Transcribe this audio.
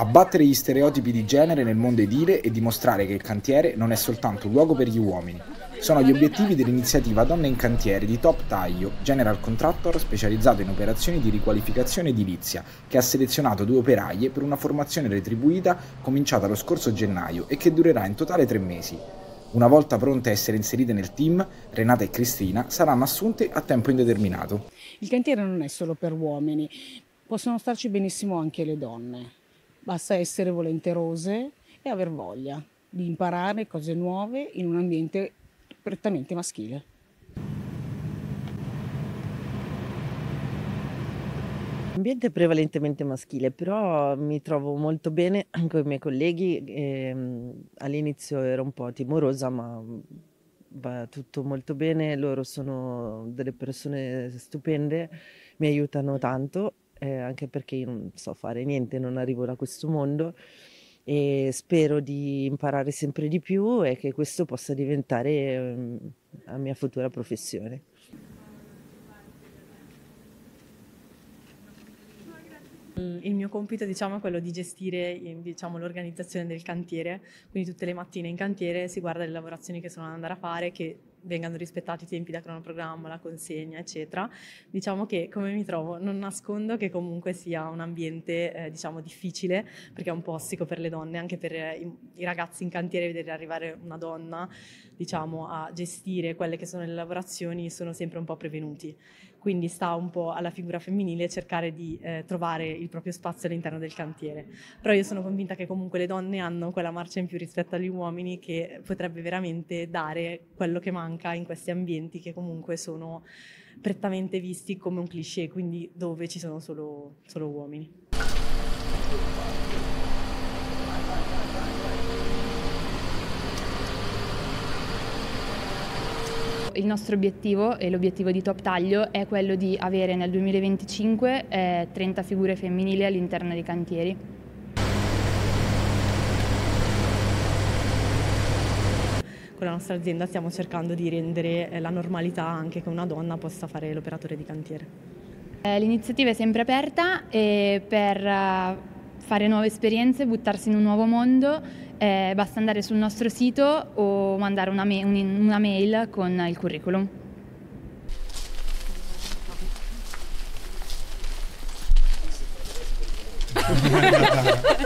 Abbattere gli stereotipi di genere nel mondo edile e dimostrare che il cantiere non è soltanto un luogo per gli uomini. Sono gli obiettivi dell'iniziativa Donne in Cantiere di Top Taglio, General Contractor specializzato in operazioni di riqualificazione edilizia, che ha selezionato due operaie per una formazione retribuita cominciata lo scorso gennaio e che durerà in totale tre mesi. Una volta pronte a essere inserite nel team, Renata e Cristina saranno assunte a tempo indeterminato. Il cantiere non è solo per uomini, possono starci benissimo anche le donne. Basta essere volenterose e aver voglia di imparare cose nuove in un ambiente prettamente maschile. Ambiente prevalentemente maschile, però mi trovo molto bene con i miei colleghi. Ehm, all'inizio ero un po' timorosa, ma va tutto molto bene. Loro sono delle persone stupende, mi aiutano tanto eh, anche perché io non so fare niente, non arrivo da questo mondo e spero di imparare sempre di più e che questo possa diventare eh, la mia futura professione. Il mio compito diciamo, è quello di gestire diciamo, l'organizzazione del cantiere, quindi tutte le mattine in cantiere si guarda le lavorazioni che sono da andare a fare, che vengano rispettati i tempi da cronoprogramma, la consegna, eccetera. Diciamo che come mi trovo, non nascondo che comunque sia un ambiente eh, diciamo difficile, perché è un po' ossico per le donne, anche per eh, i, i, ragazzi in cantiere, vedere arrivare una donna diciamo, a gestire quelle che sono le lavorazioni sono sempre un po' prevenuti. Quindi sta un po' alla figura femminile cercare di eh, trovare il proprio spazio all'interno del cantiere. Però io sono convinta che comunque le donne hanno quella marcia in più rispetto agli uomini che potrebbe veramente dare quello che manca manca in questi ambienti che comunque sono prettamente visti come un cliché, quindi dove ci sono solo, solo uomini. Il nostro obiettivo e l'obiettivo di Top Taglio è quello di avere nel 2025 eh, 30 figure femminili all'interno dei cantieri. Con la nostra azienda stiamo cercando di rendere eh, la normalità anche che una donna possa fare l'operatore di cantiere. Eh, l'iniziativa è sempre aperta e per eh, fare nuove esperienze, buttarsi in un nuovo mondo, eh, basta andare sul nostro sito o mandare una, ma una mail con il curriculum.